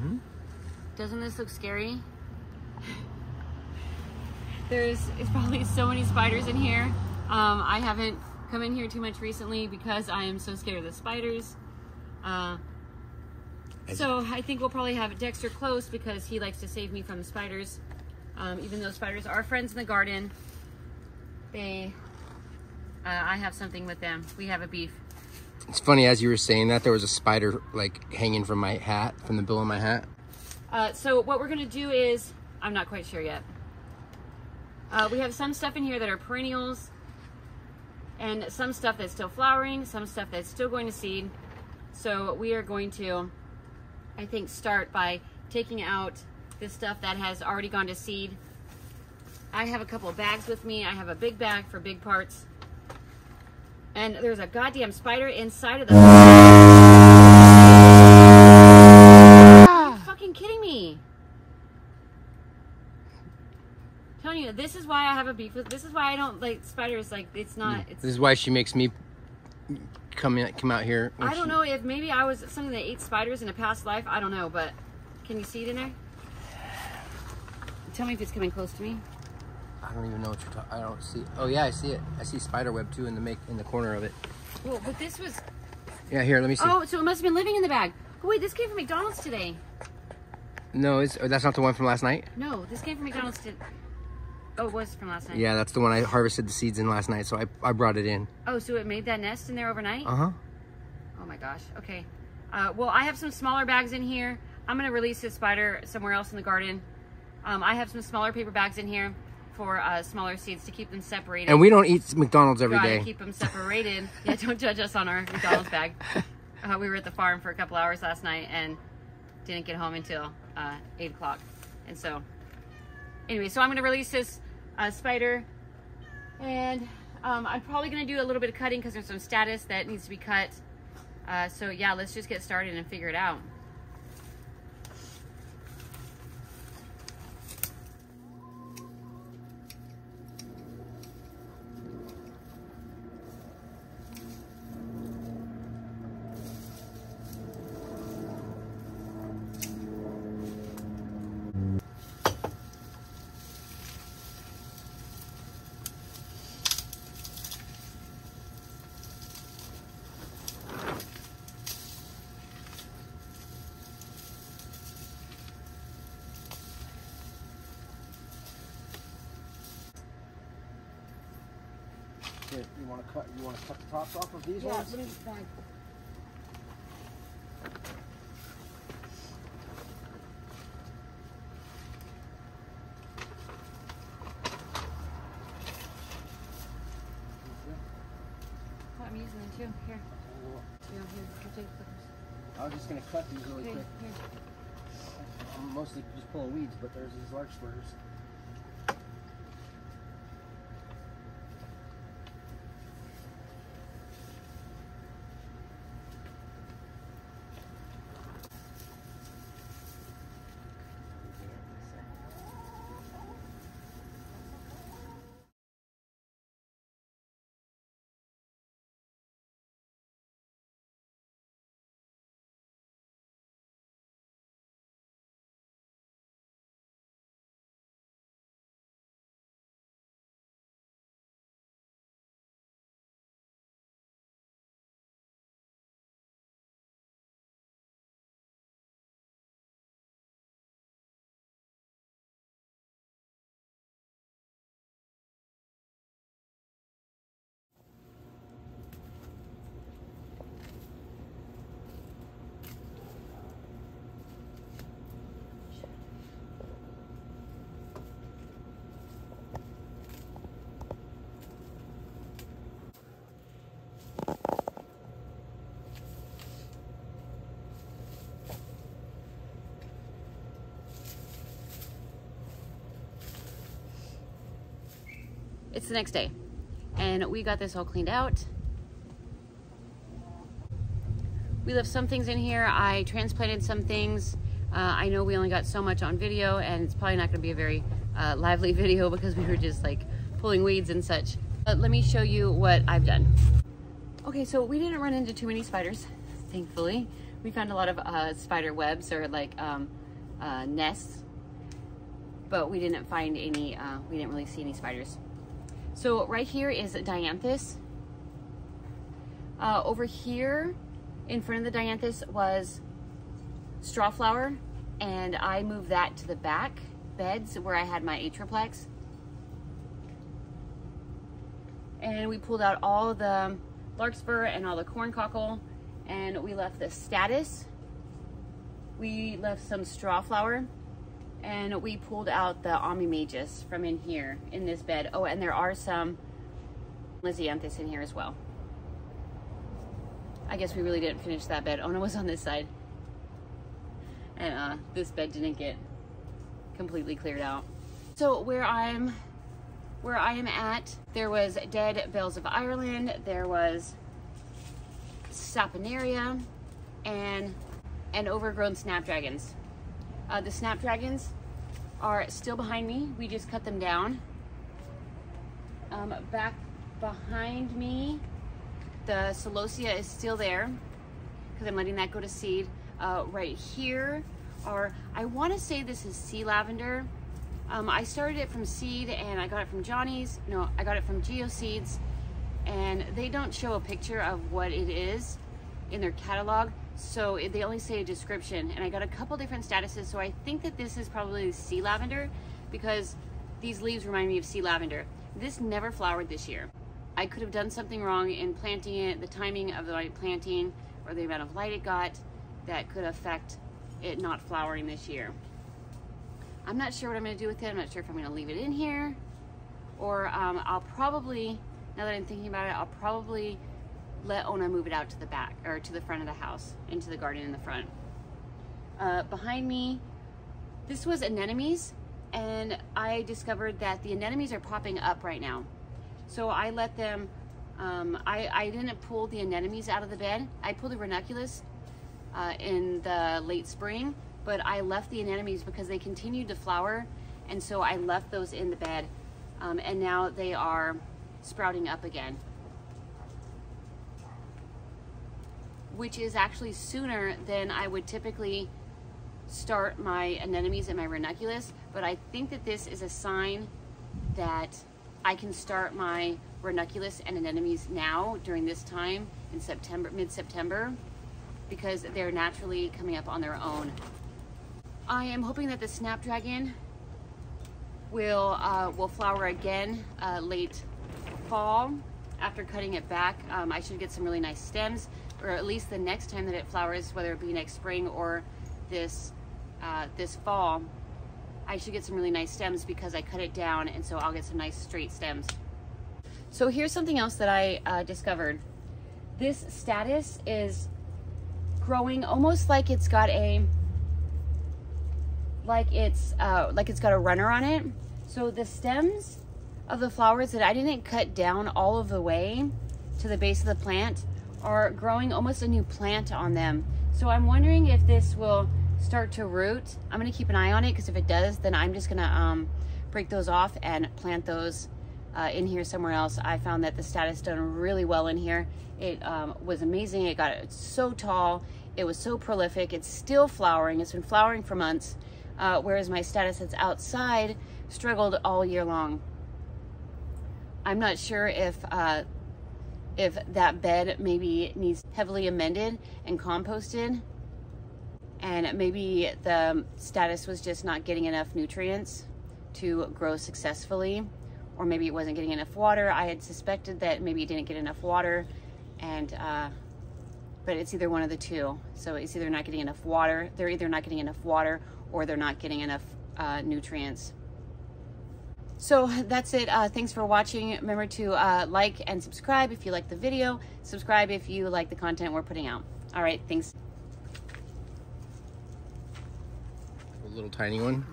Hmm? Doesn't this look scary? There's it's probably so many spiders in here. Um, I haven't come in here too much recently because I am so scared of the spiders. Uh, so I think we'll probably have Dexter close because he likes to save me from the spiders. Um, even though spiders are friends in the garden, they, uh, I have something with them. We have a beef. It's funny as you were saying that there was a spider like hanging from my hat, from the bill of my hat. Uh, so what we're gonna do is, I'm not quite sure yet. Uh, we have some stuff in here that are perennials, and some stuff that's still flowering, some stuff that's still going to seed. So we are going to, I think, start by taking out the stuff that has already gone to seed. I have a couple of bags with me. I have a big bag for big parts. And there's a goddamn spider inside of the... Are you fucking kidding me? telling you, this is why I have a beef with. This is why I don't like spiders. Like it's not. Mm. It's. This is why she makes me come in, come out here. I don't she- know if maybe I was something that ate spiders in a past life. I don't know, but can you see it in there? Tell me if it's coming close to me. I don't even know what you're talking. I don't see. Oh yeah, I see it. I see spider web too in the make in the corner of it. Well, but this was. Yeah, here. Let me see. Oh, so it must have been living in the bag. Oh wait, this came from McDonald's today. No, it's oh, that's not the one from last night. No, this came from McDonald's today. Oh, it was from last night. Yeah, that's the one I harvested the seeds in last night. So I I brought it in. Oh, so it made that nest in there overnight? Uh huh. Oh my gosh. Okay. Uh, well, I have some smaller bags in here. I'm gonna release this spider somewhere else in the garden. Um, I have some smaller paper bags in here for uh, smaller seeds to keep them separated. And we don't eat McDonald's every Gotta keep them separated. yeah, don't judge us on our McDonald's bag. Uh, we were at the farm for a couple hours last night and didn't get home until uh, 8 o'clock. And so, anyway, so I'm going to release this uh, spider. And um, I'm probably going to do a little bit of cutting because there's some statice that needs to be cut. Uh, so, yeah, let's just get started and figure it out. Here, you want to cut? You want to cut the tops off of these Yeah, ones? let me bag. I'm using them too. Here. Yeah, here. I'll take the I was just gonna cut these really Here, quick. here. I'm mostly just pulling weeds, but there's these larkspurs. It's the next day, and we got this all cleaned out. We left some things in here. I transplanted some things. Uh, I know we only got so much on video, and it's probably not going to be a very uh, lively video because we were just like pulling weeds and such. But let me show you what I've done. Okay, so we didn't run into too many spiders, thankfully. we found a lot of uh, spider webs or like um, uh, nests, but we didn't find any, uh, we didn't really see any spiders. So right here is dianthus. Uh, over here in front of the dianthus was straw flower and I moved that to the back beds where I had my atriplex. And we pulled out all the larkspur and all the corn cockle and we left the statice. We left some straw flower and we pulled out the Ammi majus from in here in this bed. Oh, and there are some Lisianthus in here as well. I guess we really didn't finish that bed. Ona was on this side. And uh, this bed didn't get completely cleared out. So where I'm where I am at, there was dead bells of Ireland, there was saponaria, and and overgrown snapdragons. Uh, the snapdragons are still behind me. We just cut them down. Um, back behind me, the celosia is still there because I'm letting that go to seed. Uh, right here are, I want to say this is sea lavender. Um, I started it from seed and I got it from Johnny's. No, I got it from GeoSeeds and they don't show a picture of what it is in their catalog. So they only say a description and I got a couple different statices. So I think that this is probably sea lavender because these leaves remind me of sea lavender. This never flowered this year. I could have done something wrong in planting it, the timing of the planting or the amount of light it got that could affect it not flowering this year. I'm not sure what I'm going to do with it. I'm not sure if I'm going to leave it in here or um, I'll probably, now that I'm thinking about it, I'll probably let Ona move it out to the back or to the front of the house, into the garden in the front. Uh, behind me, this was anemones and I discovered that the anemones are popping up right now. So I let them, um, I, I didn't pull the anemones out of the bed. I pulled the ranunculus uh, in the late spring, but I left the anemones because they continued to flower. And so I left those in the bed. Um, and now they are sprouting up again. Which is actually sooner than I would typically start my anemones and my ranunculus. But I think that this is a sign that I can start my ranunculus and anemones now during this time in September, mid-September because they're naturally coming up on their own. I am hoping that the snapdragon will uh, will flower again uh, late fall after cutting it back. Um, I should get some really nice stems, or at least the next time that it flowers, whether it be next spring or this uh, this fall, I should get some really nice stems because I cut it down, and so I'll get some nice straight stems. So here's something else that I uh, discovered. This statice is growing almost like it's got a like it's uh, like it's got a runner on it. So the stems of the flowers that I didn't cut down all of the way to the base of the plant are growing almost a new plant on them. So I'm wondering if this will start to root. I'm gonna keep an eye on it because if it does, then I'm just gonna um, break those off and plant those uh, in here somewhere else. I found that the statice done really well in here. It um, was amazing. It got so tall. It was so prolific. It's still flowering. It's been flowering for months, uh, whereas my statice that's outside struggled all year long. I'm not sure if uh, if that bed maybe needs heavily amended and composted and maybe the statice was just not getting enough nutrients to grow successfully or maybe it wasn't getting enough water. I had suspected that maybe it didn't get enough water and uh, but it's either one of the two. So it's either not getting enough water, they're either not getting enough water or they're not getting enough uh, nutrients. So that's it. Uh, thanks for watching. Remember to uh, like and subscribe if you like the video. Subscribe if you like the content we're putting out. All right, thanks. A little tiny one.